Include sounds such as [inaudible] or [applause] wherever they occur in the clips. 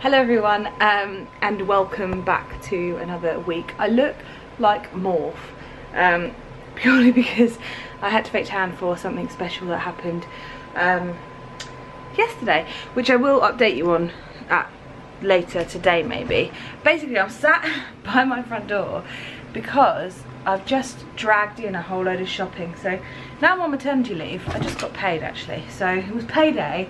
Hello everyone um, and welcome back to another week. I look like Morph um, [laughs] purely because I had to fake tan for something special that happened um, yesterday which I will update you on at later today maybe. Basically I'm sat [laughs] by my front door because I've just dragged in a whole load of shopping so now I'm on maternity leave. I just got paid actually so it was payday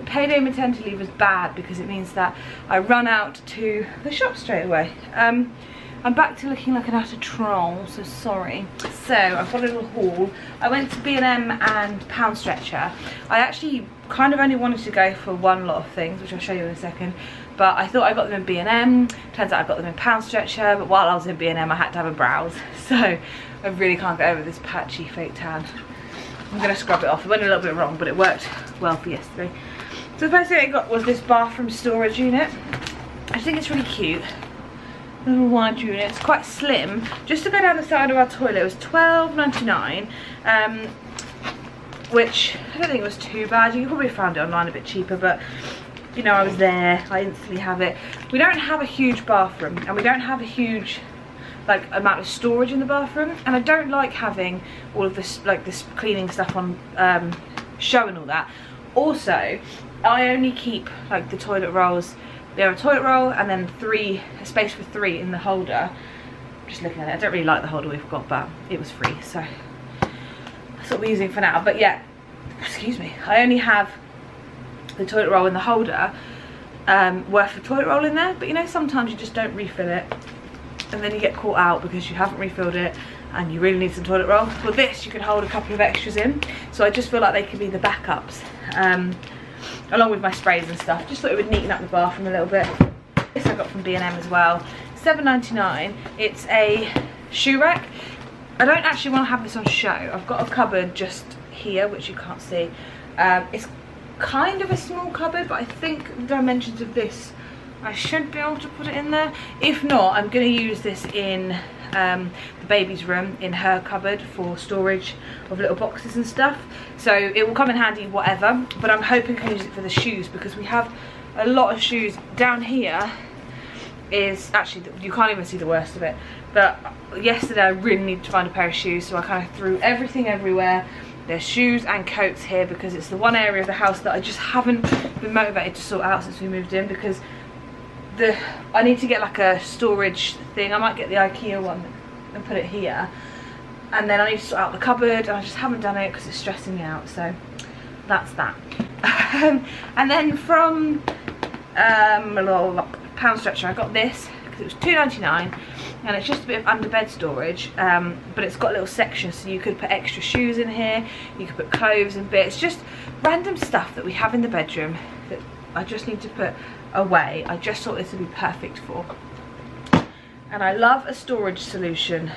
but payday maternity leave is bad because it means that I run out to the shop straight away. Um, I'm back to looking like an utter troll, so sorry. So I've got a little haul. I went to B&M and Pound Stretcher. I actually kind of only wanted to go for one lot of things, which I'll show you in a second. But I thought I got them in B&M. Turns out I got them in Pound Stretcher. But while I was in B&M, I had to have a browse. [laughs] So I really can't get over this patchy fake tan. I'm going to scrub it off. It went a little bit wrong, but it worked well for yesterday. So the first thing I got was this bathroom storage unit. I think it's really cute. Little wide unit. It's quite slim. Just to go down the side of our toilet it was $12.99. Um, which I don't think was too bad. You probably found it online a bit cheaper, but you know, I was there. I instantly have it. We don't have a huge bathroom and we don't have a huge like amount of storage in the bathroom and I don't like having all of this like this cleaning stuff on um, show and all that also I only keep like the toilet rolls. We have a toilet roll and then three a space for three in the holder. Just looking at it. I don't really like the holder we've got but it was free so that's what we're using for now. But yeah excuse me. I only have the toilet roll in the holder um, worth a toilet roll in there. But you know sometimes you just don't refill it. And then you get caught out because you haven't refilled it and you really need some toilet roll. With this you can hold a couple of extras in. So I just feel like they could be the backups. Um, along with my sprays and stuff. Just thought it would neaten up the bathroom a little bit. This I got from B&M as well. 7.99. It's a shoe rack. I don't actually want to have this on show. I've got a cupboard just here which you can't see. Um, it's kind of a small cupboard but I think the dimensions of this I should be able to put it in there. If not, I'm going to use this in um, the baby's room in her cupboard for storage of little boxes and stuff. So it will come in handy whatever, but I'm hoping I can use it for the shoes because we have a lot of shoes down here is actually you can't even see the worst of it but yesterday I really needed to find a pair of shoes so I kind of threw everything everywhere there's shoes and coats here because it's the one area of the house that I just haven't been motivated to sort out since we moved in because the I need to get like a storage thing. I might get the Ikea one and put it here. And then I need to sort out the cupboard and I just haven't done it because it's stressing me out. So that's that. Um, and then from um, a little pound stretcher I got this because it was 2.99 and it's just a bit of under bed storage um, but it's got little sections so you could put extra shoes in here you could put clothes and bits just random stuff that we have in the bedroom that I just need to put away. I just thought this would be perfect for. And I love a storage solution.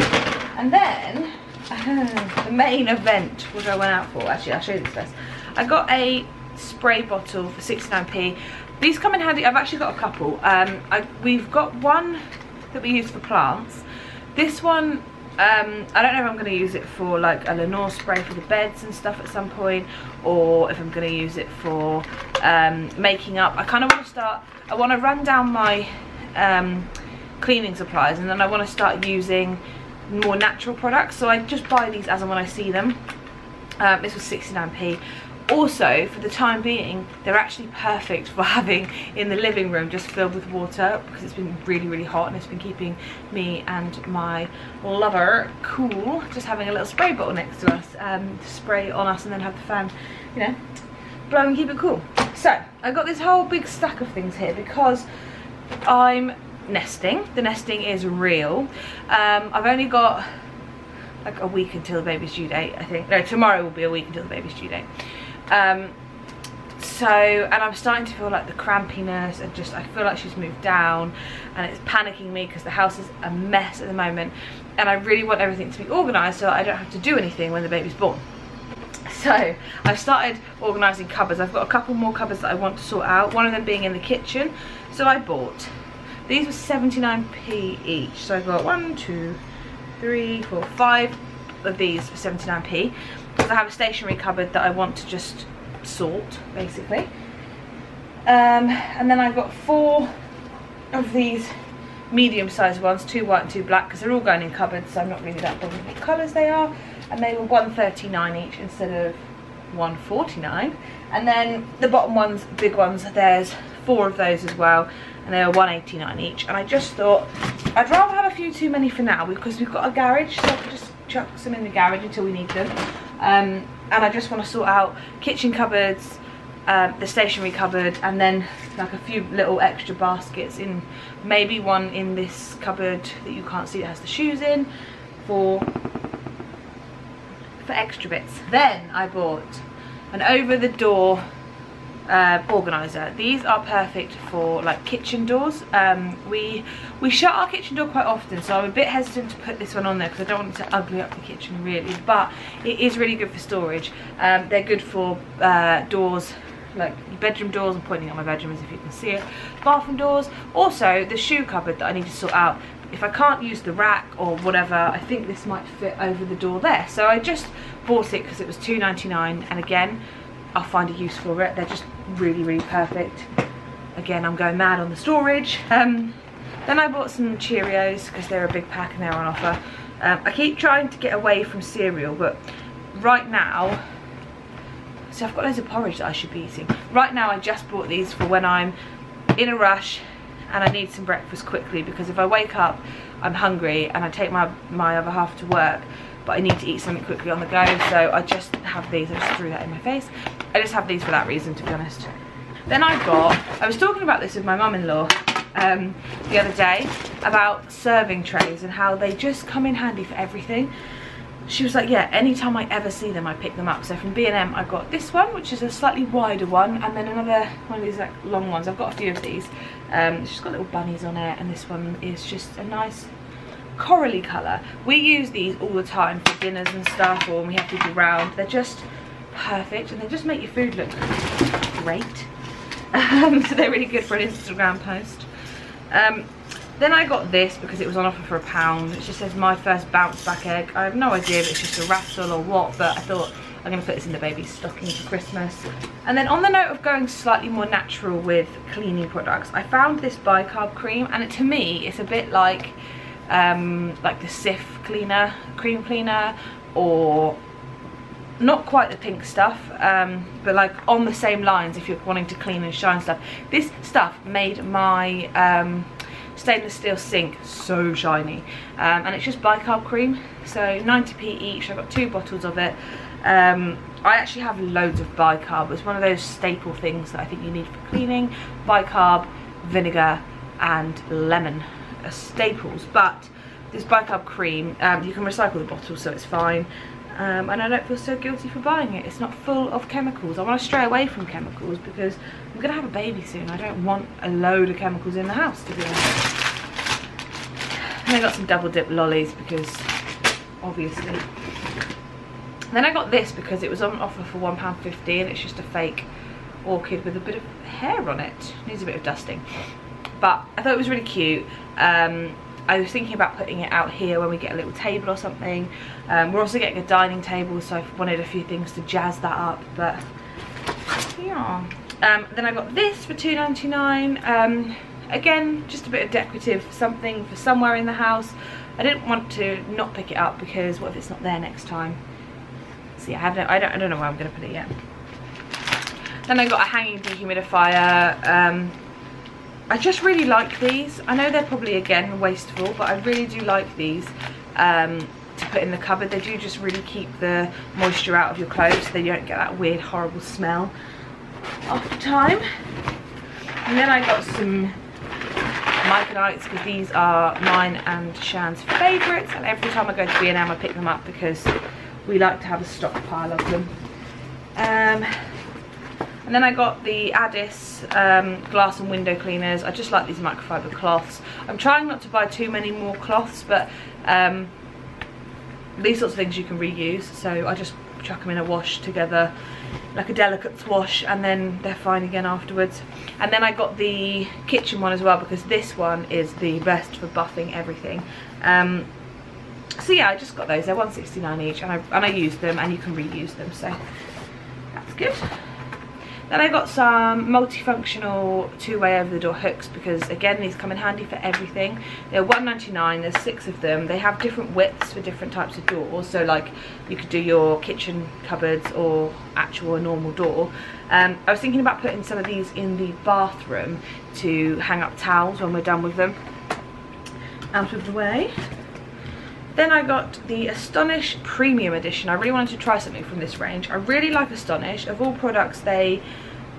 And then, [laughs] the main event, which I went out for, actually I'll show you this first. I got a spray bottle for 69p. These come in handy, I've actually got a couple. Um, I, we've got one that we use for plants. This one um, I don't know if I'm going to use it for like a Lenor spray for the beds and stuff at some point or if I'm going to use it for um, making up. I kind of want to start, I want to run down my um, cleaning supplies and then I want to start using more natural products so I just buy these as and when I see them. Um, this was 69p also for the time being they're actually perfect for having in the living room just filled with water because it's been really really hot and it's been keeping me and my lover cool just having a little spray bottle next to us um, to spray on us and then have the fan you know blow and keep it cool. So I got this whole big stack of things here because I'm nesting. The nesting is real. Um, I've only got like a week until the baby's due date I think. No tomorrow will be a week until the baby's due date um, so, and I'm starting to feel like the crampiness and just, I feel like she's moved down and it's panicking me because the house is a mess at the moment and I really want everything to be organised so I don't have to do anything when the baby's born. So, I've started organising cupboards. I've got a couple more cupboards that I want to sort out, one of them being in the kitchen. So I bought, these were 79p each. So I've got one, two, three, four, five of these for 79p because I have a stationery cupboard that I want to just sort basically. Um, and then I've got four of these medium sized ones, two white and two black, because they're all going in cupboards, so I'm not really that bothered what colours they are. And they were 139 each instead of 149 and then the bottom ones big ones there's four of those as well and they were 189 each. And I just thought I'd rather have a few too many for now because we've got a garage so I can just chuck some in the garage until we need them um, and I just want to sort out kitchen cupboards um, the stationery cupboard and then like a few little extra baskets in maybe one in this cupboard that you can't see that has the shoes in for for extra bits. Then I bought an over the door uh, organizer these are perfect for like kitchen doors um, we we shut our kitchen door quite often so I'm a bit hesitant to put this one on there because I don't want to ugly up the kitchen really but it is really good for storage um, they're good for uh, doors like bedroom doors, I'm pointing at my bedroom as if you can see it, bathroom doors, also the shoe cupboard that I need to sort out. If I can't use the rack or whatever, I think this might fit over the door there. So I just bought it because it was 2 99 and again, I'll find a use for it. They're just really, really perfect. Again, I'm going mad on the storage. Um, then I bought some Cheerios because they're a big pack and they're on offer. Um, I keep trying to get away from cereal, but right now so I've got loads of porridge that I should be eating. Right now I just bought these for when I'm in a rush and I need some breakfast quickly because if I wake up, I'm hungry and I take my, my other half to work, but I need to eat something quickly on the go, so I just have these. I just threw that in my face. I just have these for that reason, to be honest. Then I got, I was talking about this with my mum-in-law um, the other day about serving trays and how they just come in handy for everything. She was like yeah anytime I ever see them I pick them up. So from B&M I got this one which is a slightly wider one and then another one of these like long ones. I've got a few of these. Um, she's got little bunnies on it and this one is just a nice corally colour. We use these all the time for dinners and stuff or when we have people round. they're just perfect and they just make your food look great [laughs] um, so they're really good for an Instagram post um, then I got this because it was on offer for a pound. It just says my first bounce back egg. I have no idea if it's just a rattle or what, but I thought I'm going to put this in the baby's stocking for Christmas. And then on the note of going slightly more natural with cleaning products, I found this bicarb cream and it, to me it's a bit like um, like the Cif cleaner, cream cleaner or not quite the pink stuff um, but like on the same lines if you're wanting to clean and shine stuff. This stuff made my um, stainless steel sink so shiny. Um, and it's just bicarb cream so 90p each. I've got two bottles of it. Um, I actually have loads of bicarb. It's one of those staple things that I think you need for cleaning. Bicarb vinegar and lemon staples. But this bicarb cream um, you can recycle the bottle so it's fine um, and I don't feel so guilty for buying it. It's not full of chemicals. I want to stray away from chemicals because I'm going to have a baby soon. I don't want a load of chemicals in the house, to be honest. And I got some double dip lollies because, obviously. Then I got this because it was on offer for £1.50 and it's just a fake orchid with a bit of hair on it. Needs a bit of dusting. But I thought it was really cute. Um, I was thinking about putting it out here when we get a little table or something. Um, we're also getting a dining table, so I wanted a few things to jazz that up, but yeah. Um, then I got this for 2 99 um, Again, just a bit of decorative something for somewhere in the house. I didn't want to not pick it up because what if it's not there next time? Yeah, I, have no, I, don't, I don't know where I'm going to put it yet. Then I got a hanging dehumidifier. Um, I just really like these. I know they're probably, again, wasteful, but I really do like these um, to put in the cupboard. They do just really keep the moisture out of your clothes so you don't get that weird, horrible smell after time. And then I got some Myconites because these are mine and Shan's favourites. And every time I go to B&M I pick them up because we like to have a stockpile of them. Um, and then I got the Addis um, glass and window cleaners. I just like these microfiber cloths. I'm trying not to buy too many more cloths, but um, these sorts of things you can reuse. So I just chuck them in a wash together, like a delicate wash, and then they're fine again afterwards. And then I got the kitchen one as well, because this one is the best for buffing everything. Um, so yeah, I just got those. They're 169 each, and I, and I use them, and you can reuse them, so that's good. Then I got some multifunctional two-way over-the-door hooks because again these come in handy for everything. They're 1.99. there's six of them. They have different widths for different types of doors. So like you could do your kitchen cupboards or actual normal door. Um, I was thinking about putting some of these in the bathroom to hang up towels when we're done with them. Out of the way. Then I got the Astonish Premium Edition. I really wanted to try something from this range. I really like Astonish. Of all products, they,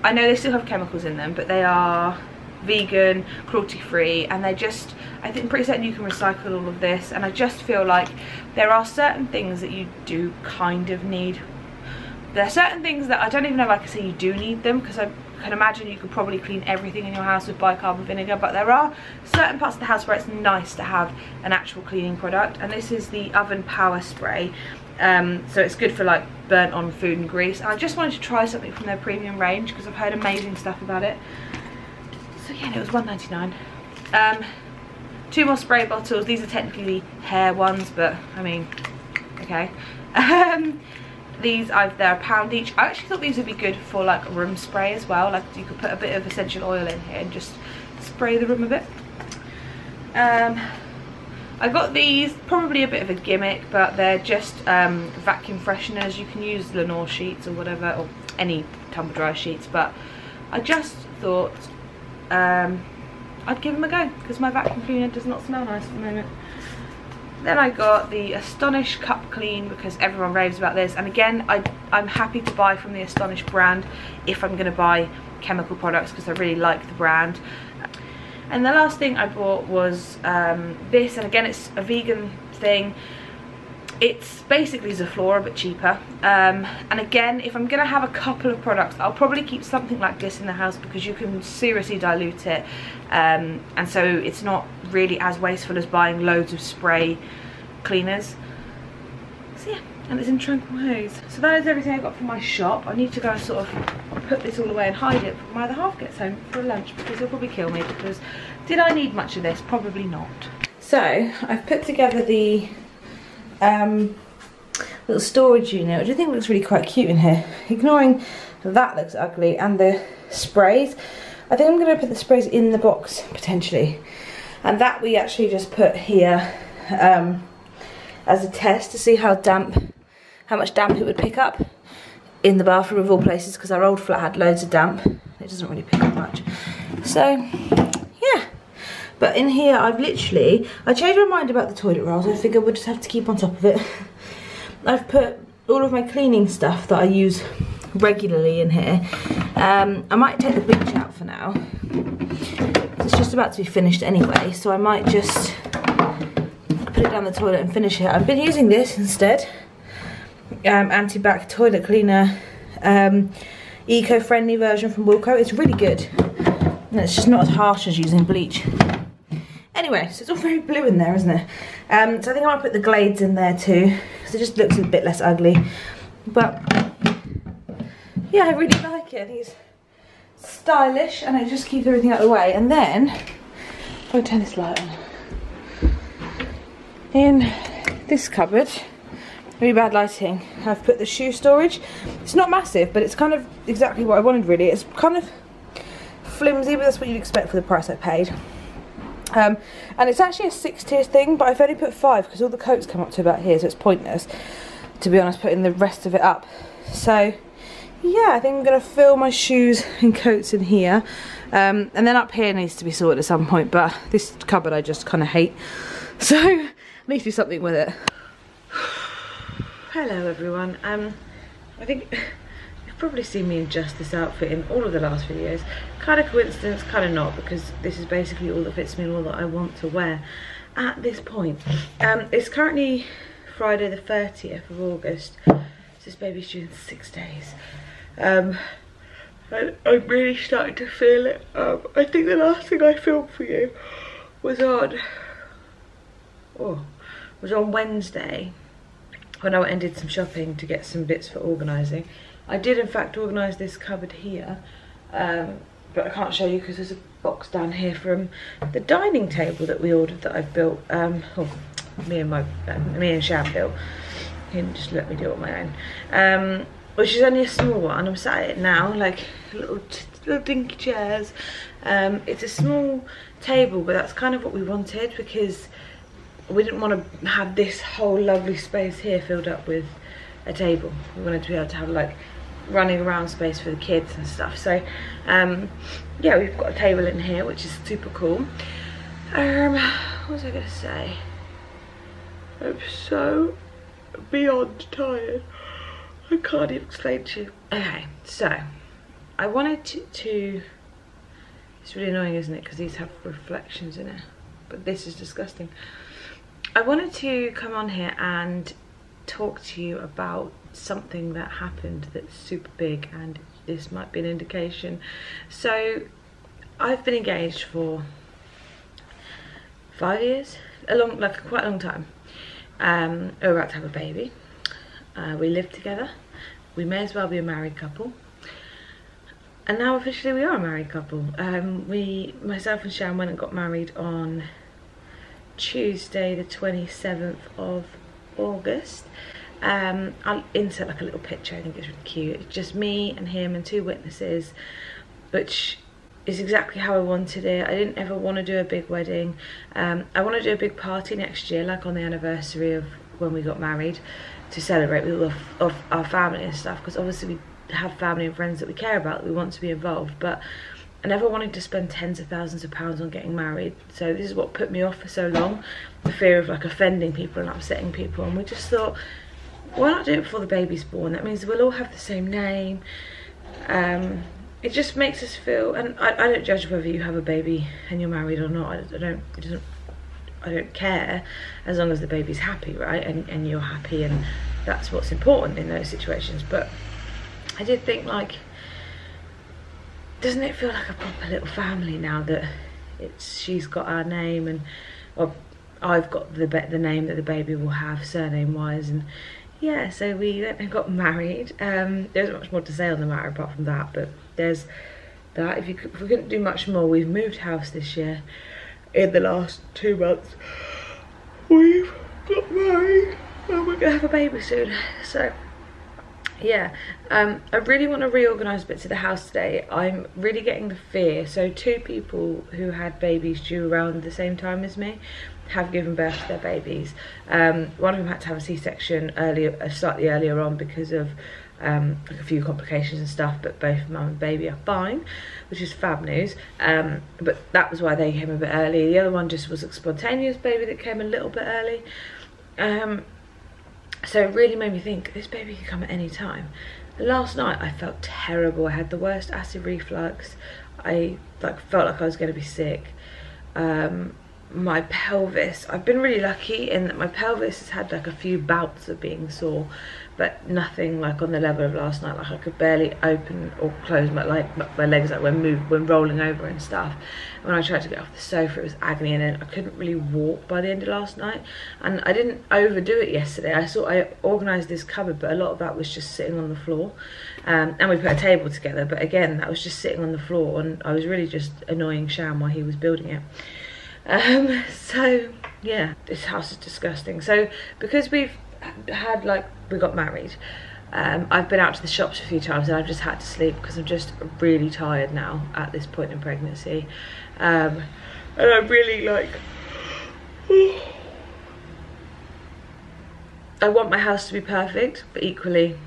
I know they still have chemicals in them, but they are vegan, cruelty free, and they're just, I think I'm pretty certain you can recycle all of this, and I just feel like there are certain things that you do kind of need. There are certain things that I don't even know if I say you do need them, because I can imagine you could probably clean everything in your house with bicarbonate vinegar but there are certain parts of the house where it's nice to have an actual cleaning product and this is the oven power spray. Um, so it's good for like burnt on food and grease. And I just wanted to try something from their premium range because I've heard amazing stuff about it. So yeah it was 1.99 um, two more spray bottles. These are technically the hair ones but I mean okay. [laughs] Um, these I've they're a pound each. I actually thought these would be good for like room spray as well. Like you could put a bit of essential oil in here and just spray the room a bit. Um I got these probably a bit of a gimmick but they're just um, vacuum fresheners. You can use Lenor sheets or whatever or any tumble dryer sheets but I just thought um, I'd give them a go because my vacuum cleaner does not smell nice at the moment then I got the Astonish Cup Clean because everyone raves about this. And again, I, I'm happy to buy from the Astonish brand if I'm going to buy chemical products because I really like the brand. And the last thing I bought was um, this, and again it's a vegan thing. It's basically Zoflora but cheaper. Um, and again, if I'm going to have a couple of products, I'll probably keep something like this in the house because you can seriously dilute it. Um, and so it's not really as wasteful as buying loads of spray cleaners. So yeah, and it's in Tranquil Haze. So that is everything I got from my shop. I need to go and sort of put this all away and hide it before my other half gets home for lunch because he'll probably kill me because did I need much of this? Probably not. So I've put together the um, little storage unit, which I think looks really quite cute in here. Ignoring that looks ugly and the sprays, I think I'm going to put the sprays in the box potentially. And that we actually just put here um, as a test to see how damp, how much damp it would pick up in the bathroom of all places because our old flat had loads of damp. It doesn't really pick up much. So. But in here, I've literally, I changed my mind about the toilet rolls. I figured we'll just have to keep on top of it. [laughs] I've put all of my cleaning stuff that I use regularly in here. Um, I might take the bleach out for now. It's just about to be finished anyway, so I might just put it down the toilet and finish it. I've been using this instead. Um, Anti-bac toilet cleaner, um, eco-friendly version from Wilko. It's really good. And it's just not as harsh as using bleach. Anyway, so it's all very blue in there, isn't it? Um, so I think I might put the Glades in there too, because it just looks a bit less ugly. But yeah, I really like it. I think it's stylish and it just keeps everything out of the way. And then, if I turn this light on, in this cupboard, really bad lighting, I've put the shoe storage. It's not massive, but it's kind of exactly what I wanted really. It's kind of flimsy, but that's what you'd expect for the price I paid. Um, and it's actually a six tier thing, but I've only put five because all the coats come up to about here, so it's pointless, to be honest, putting the rest of it up. So, yeah, I think I'm going to fill my shoes and coats in here. Um, and then up here needs to be sorted at some point, but this cupboard I just kind of hate. [laughs] So, I need to do something with it. [sighs] Hello everyone. Um, I think you've probably seen me in just this outfit in all of the last videos. Kind of coincidence, kind of not, because this is basically all that fits me and all that I want to wear at this point. Um, it's currently Friday the 30th of August. So this baby's due in six days. Um, and I'm really starting to feel it. Um, I think the last thing I filmed for you was on, oh, was on Wednesday when I ended some shopping to get some bits for organising. I did in fact organise this cupboard here, um, but I can't show you because there's a box down here from the dining table that we ordered that I've built, um, oh, me and my, uh, me and Shan built. He just let me do it on my own. Um, which is only a small one. I'm sat at it now, like little, little dinky chairs. Um, it's a small table, but that's kind of what we wanted because we didn't want to have this whole lovely space here filled up with a table. We wanted to be able to have like running around space for the kids and stuff. So um, yeah, we've got a table in here, which is super cool. Um, what was I gonna say? I'm so beyond tired. I can't even explain to you. Okay, so I wanted to, to it's really annoying, isn't it? Because these have reflections in it. But this is disgusting. I wanted to come on here and talk to you about something that happened that's super big and this might be an indication. So I've been engaged for five years, a long, like quite a long time. Um, we're about to have a baby. Uh, we live together. We may as well be a married couple. And now officially we are a married couple. Um, we, myself and Shan went and got married on Tuesday the 27th of August. Um, I'll insert like a little picture, I think it's really cute. It's just me and him and two witnesses, which is exactly how I wanted it. I didn't ever want to do a big wedding. Um, I want to do a big party next year, like on the anniversary of when we got married, to celebrate with all of, our family and stuff, because obviously we have family and friends that we care about, that we want to be involved, but I never wanted to spend tens of thousands of pounds on getting married. So this is what put me off for so long, the fear of like offending people and upsetting people. And we just thought, why not do it before the baby's born? That means we'll all have the same name. Um, it just makes us feel, and I, I, don't judge whether you have a baby and you're married or not. I, I don't, it doesn't, I don't care as long as the baby's happy, right? And, and you're happy, and that's what's important in those situations. But I did think like, doesn't it feel like a proper little family now that it's she's got our name and well, I've got the the name that the baby will have surname wise and yeah so we went and got married. Um, there's not much more to say on the matter apart from that but there's that. If, you, if we couldn't do much more we've moved house this year. In the last two months we've got married. And we're gonna have a baby soon. So yeah um, i really want to reorganize bits of the house today. I'm really getting the fear. So two people who had babies due around the same time as me have given birth to their babies. Um, one of them had to have a c-section earlier uh, slightly earlier on because of um, like a few complications and stuff but both mum and baby are fine which is fab news. Um, but that was why they came a bit early. The other one just was a spontaneous baby that came a little bit early. Um, so it really made me think this baby could come at any time. Last night i felt terrible. I had the worst acid reflux. I like felt like i was going to be sick. Um, my pelvis. I've been really lucky in that my pelvis has had like a few bouts of being sore but nothing like on the level of last night. Like i could barely open or close my like my legs like when move when rolling over and stuff. When i tried to get off the sofa it was agony and then i couldn't really walk by the end of last night. And i didn't overdo it yesterday. I saw i organized this cupboard but a lot of that was just sitting on the floor. Um, and we put a table together but again that was just sitting on the floor and i was really just annoying Shan while he was building it um, [laughs] so yeah this house is disgusting. So because we've had like we got married um, I've been out to the shops a few times and I've just had to sleep because I'm just really tired now at this point in pregnancy. Um, and I'm really like [sighs] I want my house to be perfect but equally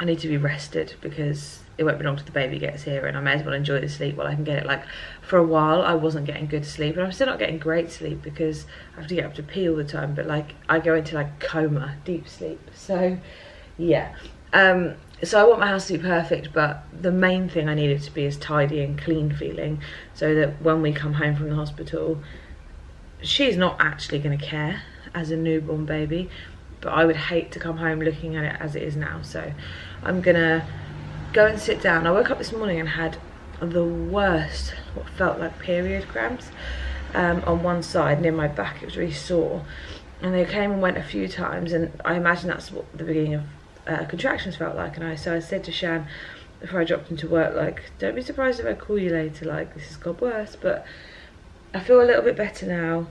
I need to be rested because it won't be long till the baby gets here and I may as well enjoy the sleep while I can get it. Like for a while I wasn't getting good sleep and I'm still not getting great sleep because I have to get up to pee all the time but like I go into like coma, deep sleep. So yeah. Um, so I want my house to be perfect but the main thing I need it to be is tidy and clean feeling so that when we come home from the hospital she's not actually going to care as a newborn baby but I would hate to come home looking at it as it is now so I'm gonna go and sit down. I woke up this morning and had the worst, what felt like period cramps um, on one side near my back. It was really sore. And they came and went a few times and I imagine that's what the beginning of uh, contractions felt like. And I so I said to Shan before I dropped into work, like, don't be surprised if I call you later, like, this has got worse. But I feel a little bit better now.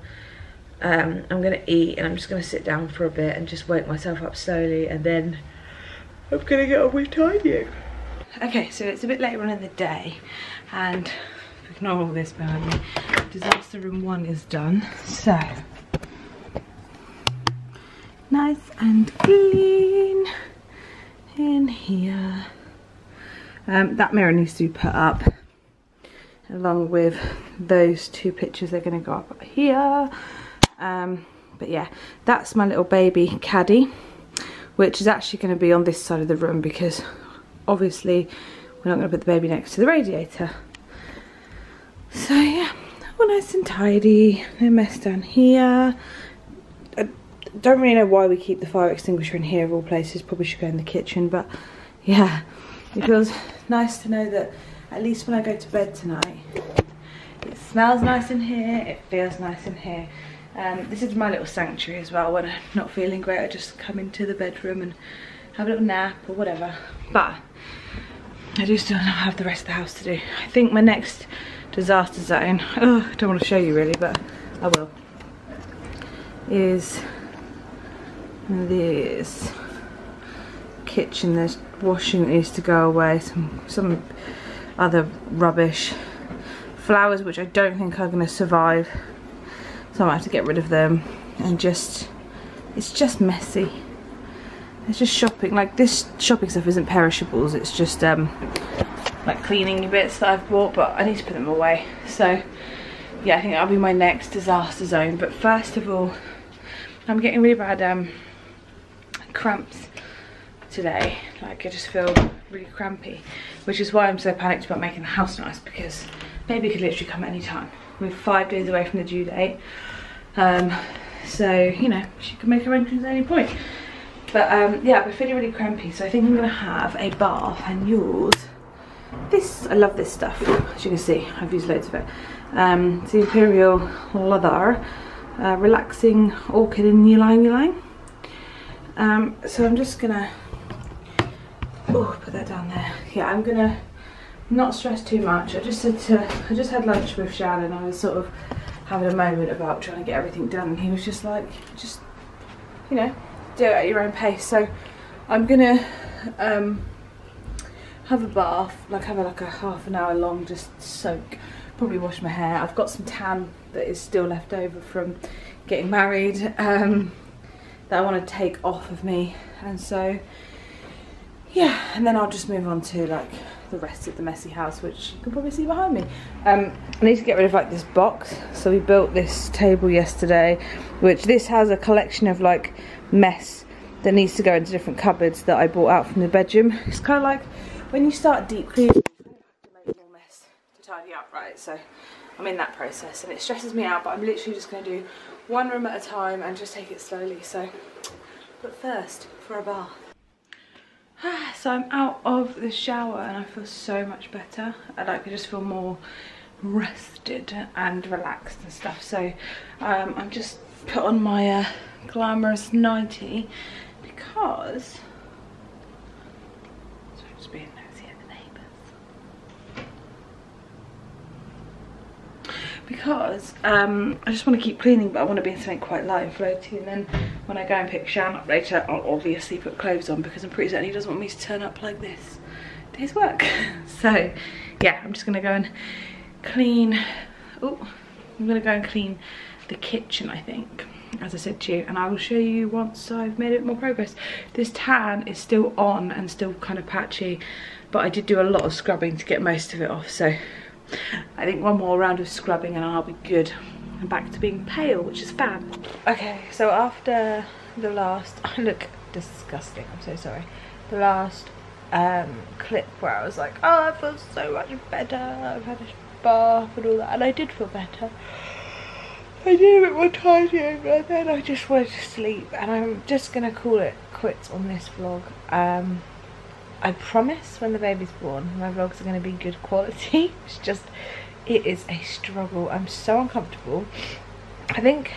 Um, I'm to eat and I'm just to sit down for a bit and just wake myself up slowly and then I'm to get on with tidying. Okay, so it's a bit later on in the day and ignore all this behind me. Disaster room one is done. So, nice and clean in here. Um, that mirror needs to be put up along with those two pictures they're going to go up here um, but yeah that's my little baby caddy which is actually going to be on this side of the room because obviously we're not going to put the baby next to the radiator. So yeah all nice and tidy no mess down here. I don't really know why we keep the fire extinguisher in here of all places probably should go in the kitchen but yeah it feels nice to know that at least when I go to bed tonight it smells nice in here it feels nice in here um, this is my little sanctuary as well when I'm not feeling great I just come into the bedroom and have a little nap or whatever. But I do still have the rest of the house to do. I think my next disaster zone oh I don't want to show you really but I will is this kitchen. There's washing that needs to go away some some other rubbish. Flowers which I don't think are going to survive so I have to get rid of them and just it's just messy. It's just shopping like this shopping stuff isn't perishables it's just um like cleaning bits that I've bought but I need to put them away. So yeah I think that'll be my next disaster zone. But first of all I'm getting really bad um cramps today. Like I just feel really crampy which is why I'm so panicked about making the house nice because baby could literally come at any time we're five days away from the due date. Um, so you know she can make her entrance at any point. But um, yeah I'm feeling really crampy so I think I'm gonna have a bath and use this I love this stuff as you can see. I've used loads of it. Um, it's the Imperial Leather uh, relaxing orchid and ylang ylang um, so I'm just gonna oh put that down there. Yeah I'm gonna not stressed too much. I just said to I just had lunch with Shannon I was sort of having a moment about trying to get everything done. And he was just like just you know do it at your own pace. So I'm gonna um, have a bath like have a, like a half an hour long just soak probably wash my hair. I've got some tan that is still left over from getting married um, that I want to take off of me. And so yeah and then I'll just move on to like the rest of the messy house which you can probably see behind me. Um, I need to get rid of like this box. So we built this table yesterday which this has a collection of like mess that needs to go into different cupboards that I bought out from the bedroom. It's kind of like when you start deep cleaning you make more mess to tidy up right? So I'm in that process and it stresses me out but I'm literally just going to do one room at a time and just take it slowly. So but first for a bath so I'm out of the shower and I feel so much better. I like I just feel more rested and relaxed and stuff. So um, I'm just put on my uh, glamorous nightie because sorry, just being nosy at the neighbours. Because um, I just want to keep cleaning but I want to be in something quite light and floaty and then when I go and pick Shan up later, I'll obviously put clothes on because I'm pretty certain he doesn't want me to turn up like this to his work. [laughs] so yeah, I'm just gonna go and clean, oh, I'm gonna go and clean the kitchen, I think, as I said to you, and I will show you once I've made a bit more progress. This tan is still on and still kind of patchy, but I did do a lot of scrubbing to get most of it off, so I think one more round of scrubbing and I'll be good. I'm back to being pale, which is fab. Okay, so after the last, [laughs] I look disgusting, I'm so sorry. The last um, clip where I was like, oh, I feel so much better. I've had a bath and all that, and I did feel better. I did a bit more tidying, and then I just wanted to sleep, and I'm just gonna call it quits on this vlog. Um, I promise when the baby's born, my vlogs are gonna be good quality. [laughs] it's just it is a struggle. I'm so uncomfortable. I think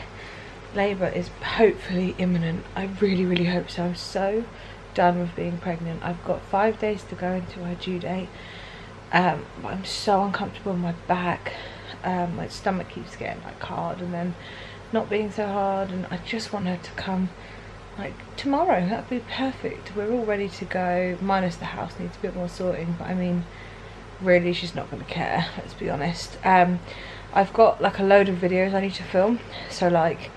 labour is hopefully imminent. I really, really hope so. I'm so done with being pregnant. I've got five days to go into my due date. Um, I'm so uncomfortable in my back. Um, my stomach keeps getting like hard and then not being so hard and I just want her to come like tomorrow that'd be perfect. We're all ready to go minus the house needs a bit more sorting but I mean really she's not going to care let's be honest. Um, I've got like a load of videos I need to film. So like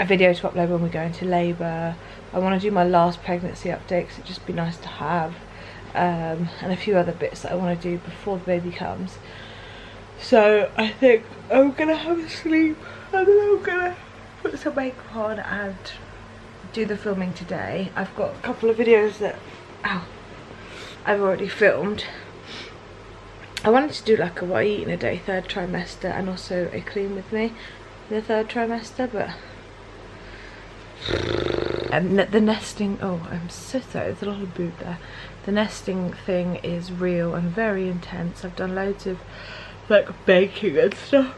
a video to upload when we go into labour. I want to do my last pregnancy update because it'd just be nice to have. Um, and a few other bits that I want to do before the baby comes. So I think I'm gonna have a sleep. And then I'm gonna put some makeup on and do the filming today. I've got a couple of videos that ow, I've already filmed. I wanted to do like a what I eat in a day third trimester and also a clean with me the third trimester but [sighs] and the nesting oh i'm so sorry there's a lot of boob there. The nesting thing is real and very intense. I've done loads of like baking and stuff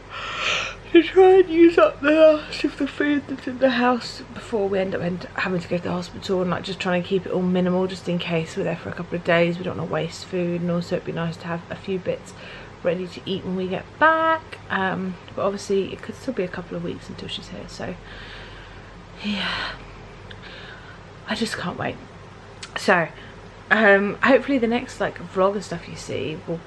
to try and use up the last of the food that's in the house before we end up having to go to the hospital and like just trying to keep it all minimal just in case we're there for a couple of days. We don't want to waste food and also it'd be nice to have a few bits ready to eat when we get back. Um, but obviously it could still be a couple of weeks until she's here so yeah. I just can't wait. So um hopefully the next like vlog and stuff you see will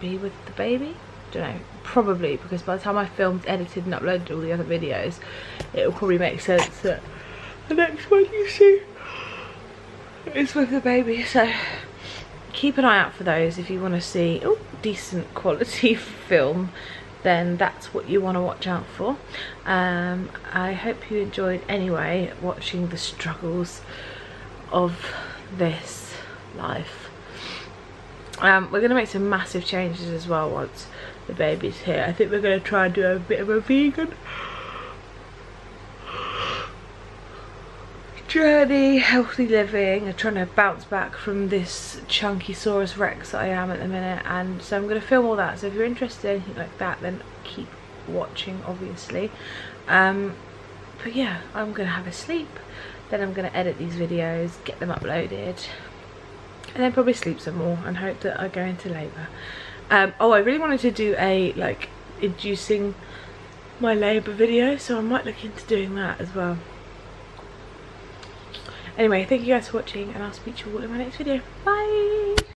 be with the baby. Don't know probably because by the time I filmed edited and uploaded all the other videos it will probably make sense that the next one you see is with the baby. So keep an eye out for those if you want to see decent quality [laughs] film then that's what you want to watch out for. Um, I hope you enjoyed anyway watching the struggles of this life. Um, we're going to make some massive changes as well once the baby's here I think we're going to try and do a bit of a vegan journey, healthy living, I'm trying to bounce back from this chunky Saurus Rex that I am at the minute and so I'm going to film all that. So if you're interested in anything like that then keep watching obviously. Um, but yeah I'm going to have a sleep. Then I'm going to edit these videos, get them uploaded and then probably sleep some more and hope that I go into labour. Um, oh I really wanted to do a like inducing my labour video so I might look into doing that as well. Anyway, thank you guys for watching and I'll speak to you all in my next video. Bye!